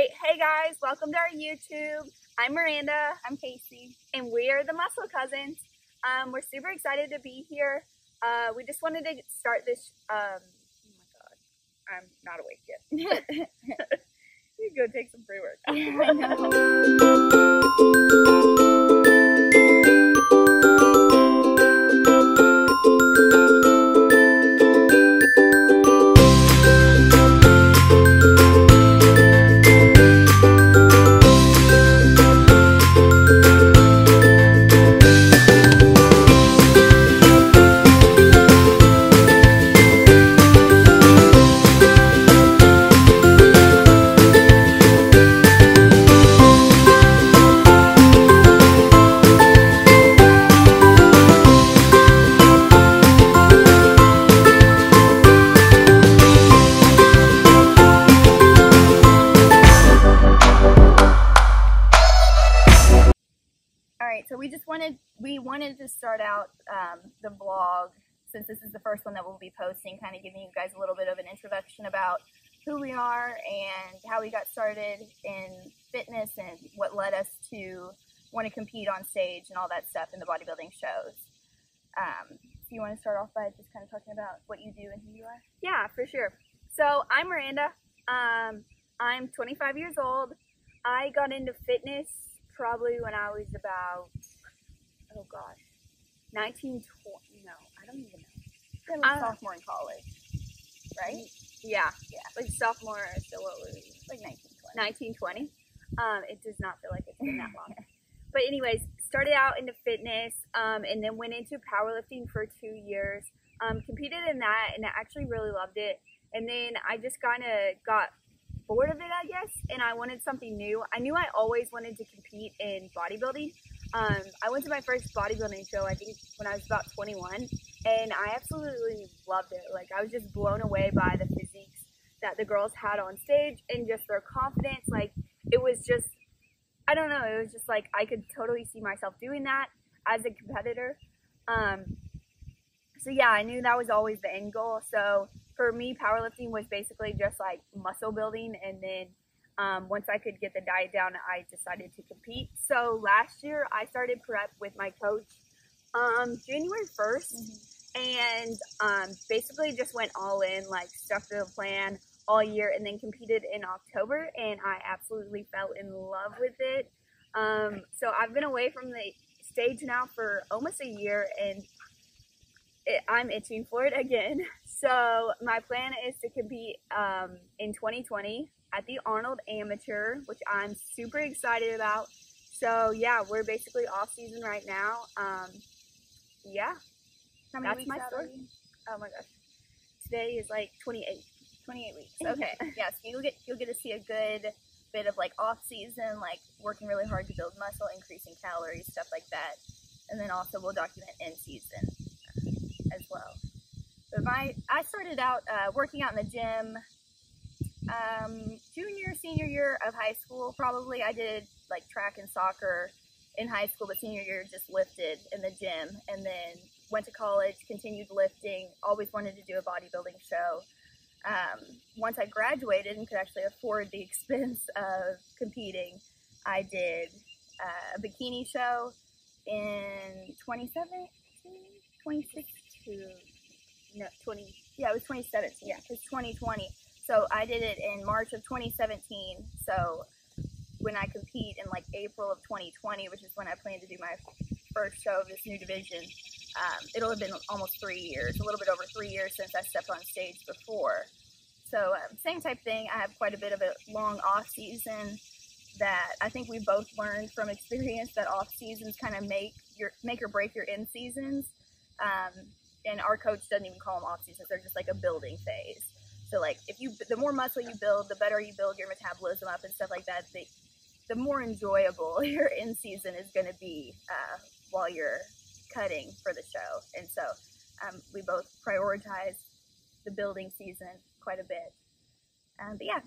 Hey guys, welcome to our YouTube. I'm Miranda. I'm Casey. And we are the Muscle Cousins. Um, we're super excited to be here. Uh, we just wanted to start this. Um, oh my god, I'm not awake yet. you go take some pre work. Yeah, wanted we just wanted we wanted to start out um, the vlog since this is the first one that we'll be posting, kind of giving you guys a little bit of an introduction about who we are and how we got started in fitness and what led us to want to compete on stage and all that stuff in the bodybuilding shows. Um, so you want to start off by just kind of talking about what you do and who you are? Yeah, for sure. So I'm Miranda. Um, I'm 25 years old. I got into fitness probably when I was about oh gosh, 1920, no, I don't even know. Like uh, sophomore in college, right? Yeah, yeah, like sophomore, so what was it? Like 1920. 1920. Um, it does not feel like it's been that long. but anyways, started out into fitness, um, and then went into powerlifting for two years. Um, competed in that, and I actually really loved it. And then I just kind of got bored of it, I guess, and I wanted something new. I knew I always wanted to compete in bodybuilding, um, I went to my first bodybuilding show, I think, when I was about 21, and I absolutely loved it. Like, I was just blown away by the physiques that the girls had on stage and just their confidence. Like, it was just, I don't know, it was just like I could totally see myself doing that as a competitor. Um, so, yeah, I knew that was always the end goal. So, for me, powerlifting was basically just like muscle building and then um, once I could get the diet down, I decided to compete. So last year, I started prep with my coach um, January 1st mm-hmm. and um, basically just went all in, like stuck to the plan all year, and then competed in October. And I absolutely fell in love with it. Um, so I've been away from the stage now for almost a year, and it, I'm itching for it again. So my plan is to compete um, in 2020 at the Arnold Amateur, which I'm super excited about. So yeah, we're basically off season right now. Um, yeah, that's my story. Oh my gosh, today is like 28. 28 weeks. Okay. yes, yeah, so you'll get you'll get to see a good bit of like off season, like working really hard to build muscle, increasing calories, stuff like that. And then also we'll document in season as well. But my I started out uh, working out in the gym um, junior, senior year of high school, probably. I did like track and soccer in high school, but senior year just lifted in the gym and then went to college, continued lifting, always wanted to do a bodybuilding show. Um, once I graduated and could actually afford the expense of competing, I did uh, a bikini show in 2017, 2016, no, 20, yeah, it was 2017, yeah, because 2020 so I did it in March of 2017. So when I compete in like April of 2020, which is when I plan to do my first show of this new division, um, it'll have been almost three years, a little bit over three years since I stepped on stage before. So um, same type thing. I have quite a bit of a long off season that I think we both learned from experience that off seasons kind of make your make or break your in seasons. Um, and our coach doesn't even call them off seasons; they're just like a building phase. So like if you the more muscle you build, the better you build your metabolism up and stuff like that. The, the more enjoyable your in season is going to be uh, while you're cutting for the show. And so um, we both prioritize the building season quite a bit. Um, but yeah,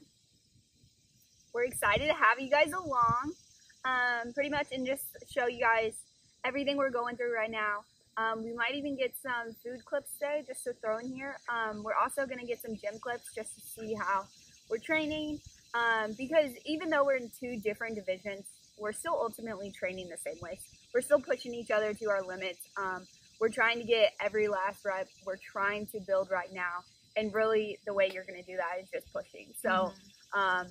we're excited to have you guys along. Um, pretty much and just show you guys everything we're going through right now. Um, we might even get some food clips today just to throw in here. Um, we're also going to get some gym clips just to see how we're training. Um, because even though we're in two different divisions, we're still ultimately training the same way. We're still pushing each other to our limits. Um, we're trying to get every last rep. We're trying to build right now. And really, the way you're going to do that is just pushing. So, Mm-hmm. um,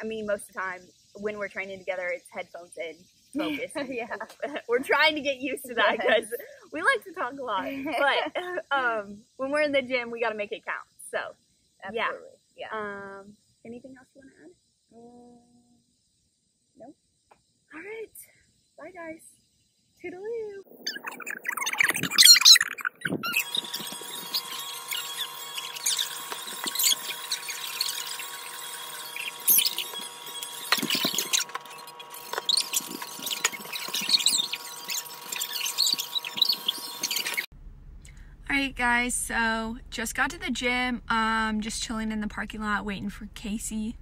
I mean, most of the time when we're training together, it's headphones in, focus. Yeah. we're trying to get used to that Yes. because we like to talk a lot. But um, when we're in the gym, we got to make it count. So, Yeah. Absolutely. Yeah. um, anything else you want to add? Mm, All right. Bye, guys. Toodaloo. All right, guys. So just got to the gym. Um, just chilling in the parking lot, waiting for Casey.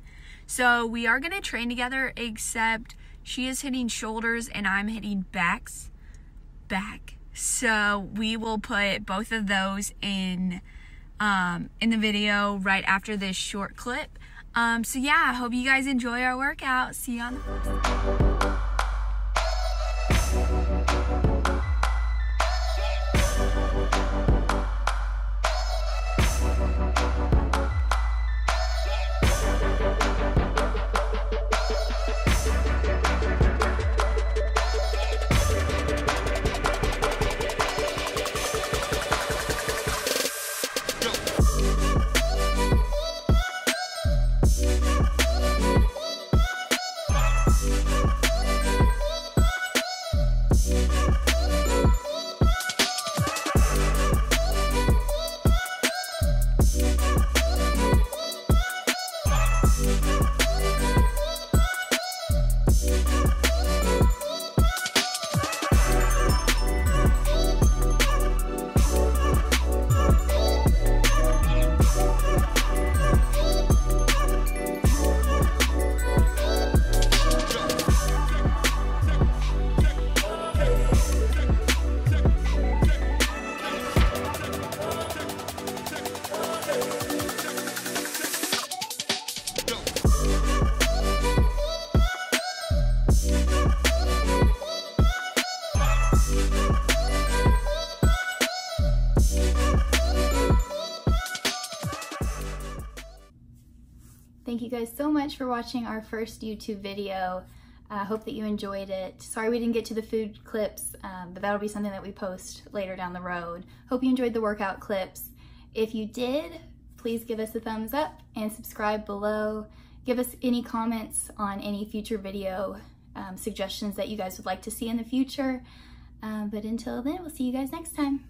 So we are gonna train together, except she is hitting shoulders and I'm hitting backs, back. So we will put both of those in um, in the video right after this short clip. Um, so yeah, I hope you guys enjoy our workout. See you on the Thank you guys so much for watching our first YouTube video. I hope that you enjoyed it. Sorry we didn't get to the food clips, um, but that'll be something that we post later down the road. Hope you enjoyed the workout clips. If you did, please give us a thumbs up and subscribe below. Give us any comments on any future video um, suggestions that you guys would like to see in the future. Um, but until then, we'll see you guys next time.